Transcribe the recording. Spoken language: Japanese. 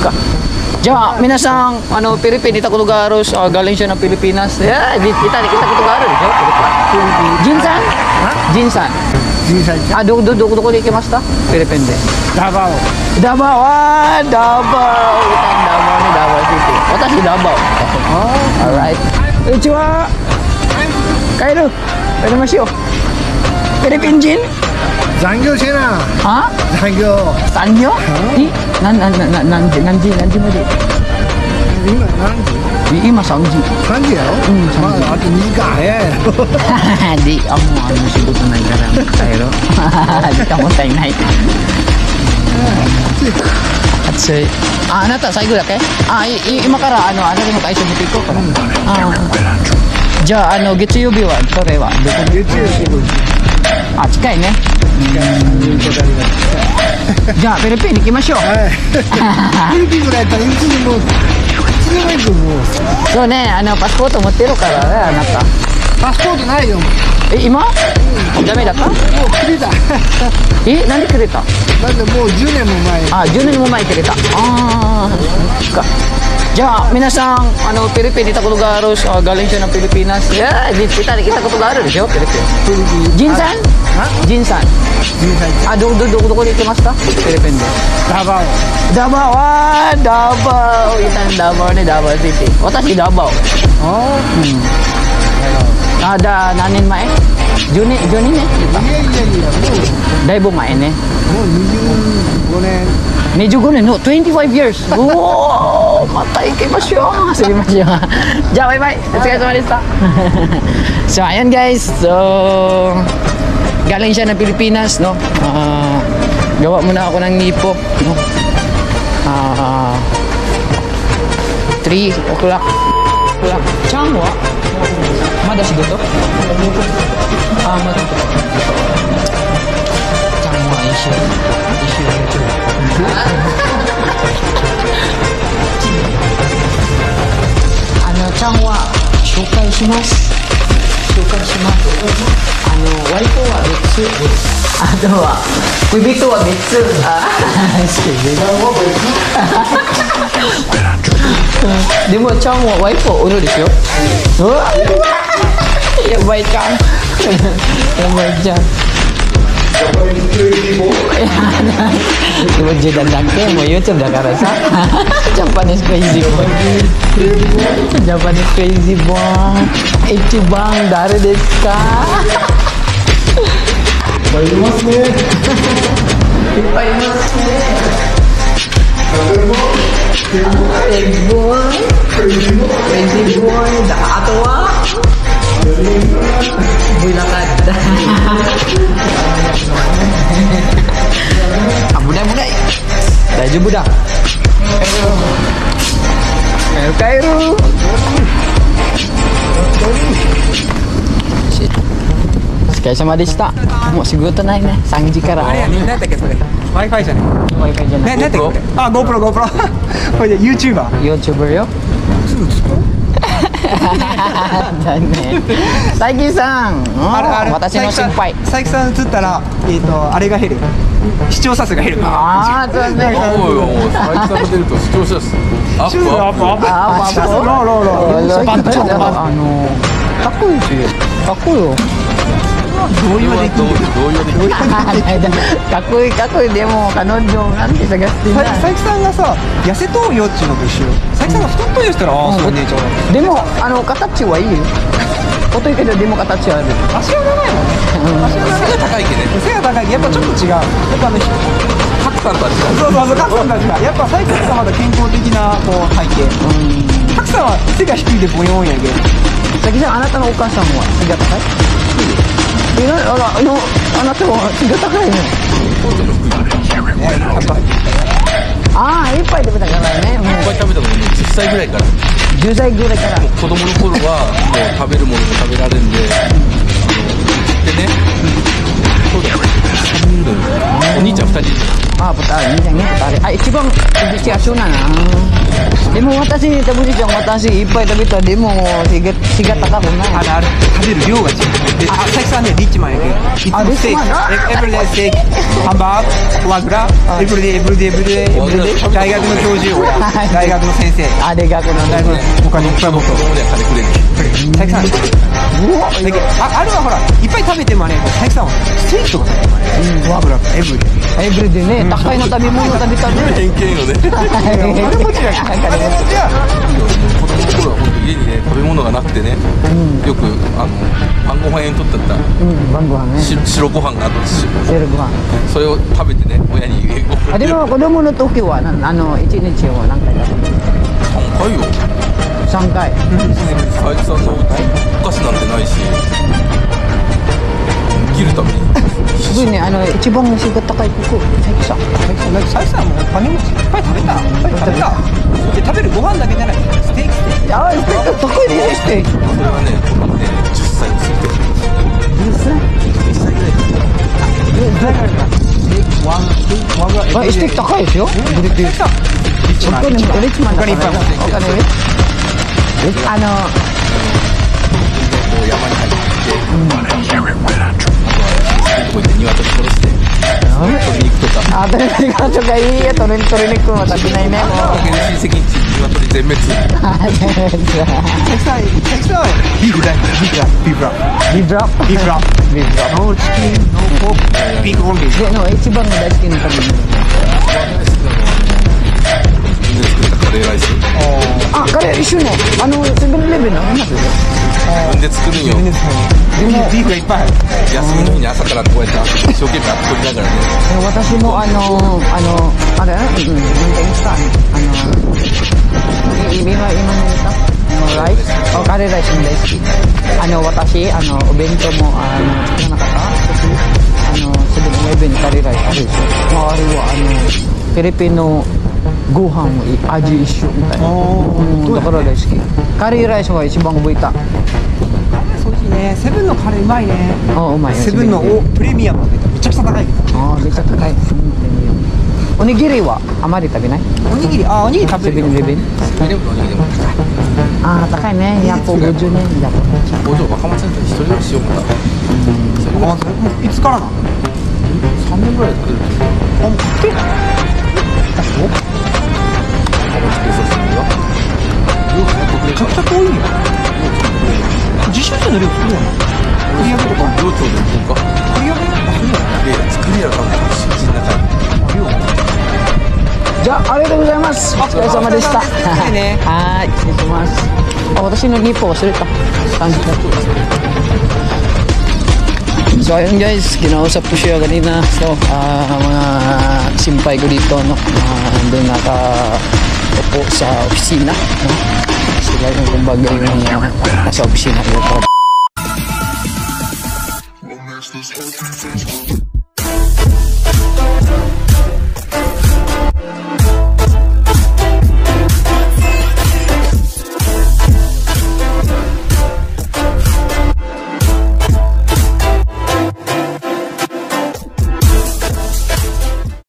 ka. Ja, ah, minasang ano Pilipin ita kulugaros uh, ah, galing siya ng Pilipinas. Yeah, dito kita kita kulugaros. Jinsan? Ha? Jinsan. Jinsan. Ah, do do do ko ko kimasta? Pilipin din. Davao. Davao. Ah, Davao. Utang Davao ni Davao City. Ota si Davao. Oh, all right. Ichwa. Eh, Kairo. Kairo masyo. Pilipin Jin. 残業してな Ha? 残業 Sanyo? Di? Nan, nan, nan, nan, nan, nanji, nanji mo di. 今何時 Di, ima sanji. 3時やろ、うんまだあと2時間早いやろ di, amo ano shibuto na garam. Pero, di ka mo tayo na At say, ah, ano ta, sa igula kay? Ah, i, i, imakara, ano, ano rin mo kayo sa butiko ka? Ah, ja, ano, getsuyobi wa, tore wa, doko 月曜日仕事 あ、近いね。じゃあ、フィリピンに行きましょう。はいフィリピンぐらいやったらいつでもいつでも行くもうそうね、あの、パスポート持ってるからね、あなた。パスポートないよもえ、今ダメだったうくれたえ、なんでくれただってもう10年も前あ、10年も前くれた。あー、そっか。じゃあ、皆さん、あの、フィリピンにいたことがある、あガリンシャのフィリピナス。いやー、kita kita ことがあるでしょ、フィリピフィリピンン。ジンさんあジンさん。ジンさんあ、ど、ど、ど、どこで行きましたフィリピンで。ダバオ Davao, ah, Davao. Itang Davao ni Davao City. Watashi Davao. あ Ada nanin mae? Juni, Juni ne? あいやいやいやだいぶ前ね。もうもう25年25年の25 years. おお、また行きましょう。すみません。じゃあバイバイ。お疲れ様でした。so ayan guys. So galing siya ng Pilipinas, no? Ah, gawa muna ako ng nipo, no? Ah, 3 o'clock. o'clock. Chang wa? Mada shigoto? Ah, mada. Chang wa issue. Issue あのちゃんは紹介します。紹介します。あのワイトは別あとは恋人は別。あでもちゃんはワイフはおるでしょうわやばい ちゃん。やばいちゃん Ibu dan mau YouTube udah karasa? Japanese crazy boy. Japanese crazy boy. Itu bang dari deska. Baimasu ne. Baimasu ne. Crazy boy. Crazy boy. Crazy boy. Wa. Bulakad. ah. Dah je budak. ないね。3時から。あれやね、何やったっけそれ Wi-Fi じゃね Wi-Fi じゃない。ね、何やったっけあ、GoPro、GoPro これで YouTuber YouTuber よ。だね。最近さん、うん私の心配。佐伯さん映ったら、えっと、あれが減る視聴者数が減るああ、そうね。おいおいおい、佐伯さんが出ると視聴者数アップアップ者アップアップういうできるかっこいいかっこいいでも彼女なんて探してない。佐伯さんがさ痩せとうよっていうのと一緒佐伯さんが太っとうよって言ったらああそう姉ちゃんでもあの形はいいよ。太いけどでも形はある。足が長いもんね足が長い高いけね背が高いけどやっぱちょっと違うやっぱあのカクさんたちがそうそうそうカクさんたちがやっぱ佐伯さんはまだ健康的なこう背景カクさんは背が低いでボヨンやけどさきさんあなたのお母さんは背が高い？いやあらあのあなたは背が高いね。ああいっぱい食べたからね。もう食べたもんね10歳ぐらいから10歳ぐらいから。子供の頃はもう食べるものも食べられるんであのでねそうだよ3人だよお兄ちゃん2人いる Ah, putari. Ini yang ini. Ah, si Asuna na. でも私、田淵ちゃん、私いっぱい食べた。でも、背が背が高くない。あのあれ食べる量が違う。で佐伯さんねリッチマンやけどいつあもステーキエブリデイステーキハンバーグフォアグラエブリデイエブリデイエブリデイ。エブリデイ大学の教授大学の先生。あれがこの大学の他にいっぱい僕佐伯さん。ああれはほら。いっぱい食べてもね佐伯さんはステーキとか食べてもねフォアグラエブリエブリディね、高いの食べ物食べたね。偏見よね。金持ちやから金持ちや子供の頃は本当家にね食べ物がなくてね、よくあの晩ご飯にとったった。うん、晩ご飯ね。し白ご飯があってし。夜ご飯。それを食べてね親に送あ、でも子供の時は、なあの、一日を何回だ3回よ。三回。佐伯さんのお菓子なんてないしるためにすごいね、あの、一番背が高いここ、佐伯さん。佐伯さんも金持ちいっぱい食べたいっぱい食べたで食べるご飯だけじゃないステーキステーキあ、ステーキステーキ。それはねね10歳を過ぎてる1歳ぐらいあ、ステーキ高いですよ。ブリッ肉とかあ鶏肉とかいいや鶏鶏肉も食べないねもう親戚に鶏全滅 beef lang beef lang beef lang beef lang beef lang no chicken no pork beef only での一番の大好きな食べ物自分で作ったカレーライス。物あカレー一緒ねあのセブンイレブンの自分で作るんよ。ビーフがいっぱい休みの日に朝からこうやって一生懸命取りながらね。でも私もあのあのあれ？うんなんていうんですか。あのい今今の言ったあのライス？あカレーライスも大好きあの私あのお弁当もあの作らなかった？時あのセブンイレブンにカレーライスあるでしょ、まあ、あれはあのフィリピンのご飯もいい味一緒みたいな。うんだから大好き。カレーライスは一番覚えた。そういね。セブンのカレーうまいね。あうまいよ。セブンのおプレミアムはめちゃくちゃ高いあめっちゃ高い、おにぎりはあまり食べない？おにぎり。あおにぎり食べるよ。セブンイレブン？セブンイレブンのおにぎりもああ高いね。150年だ工場若松センタ一人暮らししようかな。それもあそれもう。いつからなの？3年ぐらいで来るっていうあもうちゃくちゃ遠いよ。自習生の量すごい。よ売り上げとか寮長で行こうか。売り上げとかするよいやいや作りやらかんない新人仲いいじゃあありがとうございます。お疲れ様でした。はい失礼します。あ私のリップ忘れた30分 So ayun guys, kinausap ko siya kanina. So, ah, mga simpay ko dito, no? Uh, doon dito po sa opisina. No? Sila yung kumbaga yung uh, nasa opisina ko po.